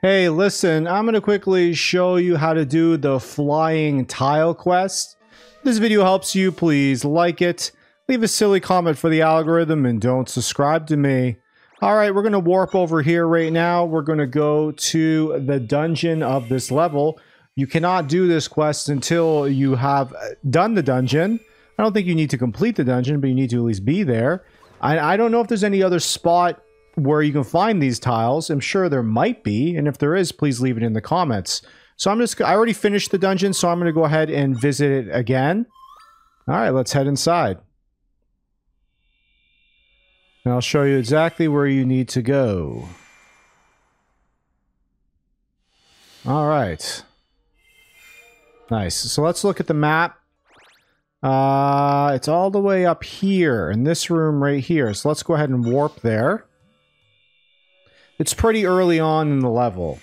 Hey, listen, I'm going to quickly show you how to do the flying tile quest. This video helps you, please like it, leave a silly comment for the algorithm, and don't subscribe to me. Alright, we're going to warp over here right now. We're going to go to the dungeon of this level. You cannot do this quest until you have uh, done the dungeon. I don't think you need to complete the dungeon, but you need to at least be there. I, I don't know if there's any other spot where you can find these tiles. I'm sure there might be, and if there is, please leave it in the comments. So I'm just, I already finished the dungeon, so I'm going to go ahead and visit it again. All right, let's head inside. And I'll show you exactly where you need to go. All right. Nice. So let's look at the map. Uh, it's all the way up here in this room right here. So let's go ahead and warp there. It's pretty early on in the level.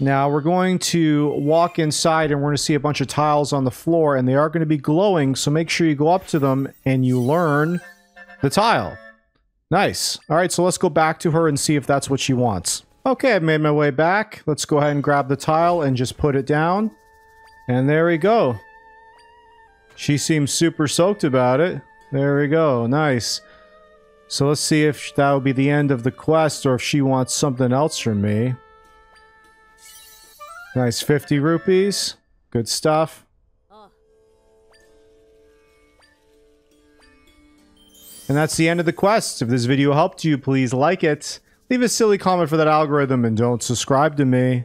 Now we're going to walk inside and we're going to see a bunch of tiles on the floor and they are going to be glowing. So make sure you go up to them and you learn the tile. Nice. All right, so let's go back to her and see if that's what she wants. Okay, I've made my way back. Let's go ahead and grab the tile and just put it down. And there we go. She seems super soaked about it. There we go. Nice. So let's see if that will be the end of the quest or if she wants something else from me. Nice 50 rupees. Good stuff. And that's the end of the quest. If this video helped you, please like it. Leave a silly comment for that algorithm and don't subscribe to me.